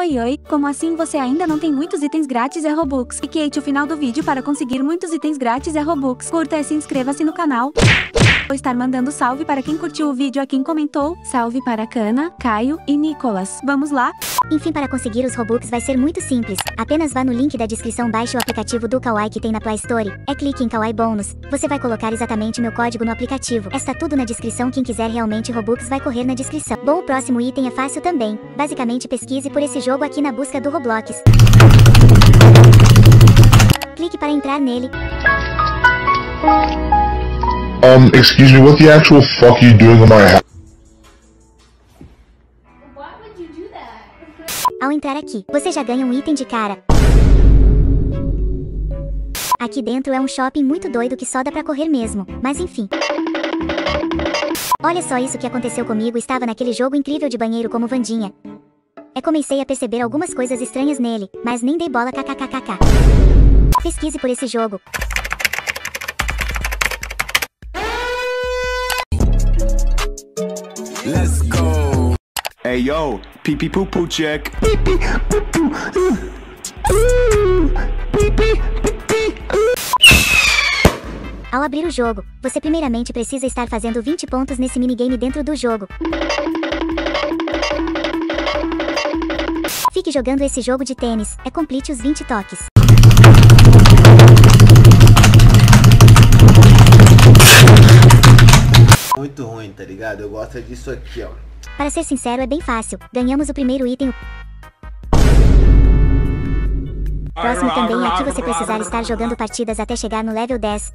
Oi oi, como assim você ainda não tem muitos itens grátis é Robux? Clique o final do vídeo para conseguir muitos itens grátis é Robux. Curta e se inscreva-se no canal. Vou estar mandando salve para quem curtiu o vídeo a quem comentou. Salve para Cana, Caio e Nicolas. Vamos lá? Enfim, para conseguir os Robux vai ser muito simples. Apenas vá no link da descrição, baixe o aplicativo do Kawaii que tem na Play Store. É clique em Kawaii Bônus. Você vai colocar exatamente meu código no aplicativo. Está tudo na descrição. Quem quiser realmente Robux vai correr na descrição. Bom, o próximo item é fácil também. Basicamente pesquise por esse jogo aqui na busca do Roblox. Clique para entrar nele. Um, excuse me, what the actual fuck are you doing in my house? Why would you do that? Ao entrar aqui, você já ganha um item de cara. Aqui dentro é um shopping muito doido que só dá pra correr mesmo, mas enfim. Olha só isso que aconteceu comigo, estava naquele jogo incrível de banheiro como Vandinha. É comecei a perceber algumas coisas estranhas nele, mas nem dei bola kkkk. Pesquise por esse jogo. Let's go. Hey yo, pee pee poo poo check. Pee pee poo poo. uh, uh, uh. Ao abrir o jogo, você primeiramente precisa estar fazendo 20 pontos nesse minigame dentro do jogo. Fique jogando esse jogo de tênis, é complete os 20 toques. Muito ruim, tá ligado? Eu gosto disso aqui, ó. Para ser sincero, é bem fácil. Ganhamos o primeiro item. Próximo também é aqui você precisar estar jogando partidas até chegar no level 10.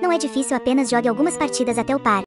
Não é difícil, apenas jogue algumas partidas até o par.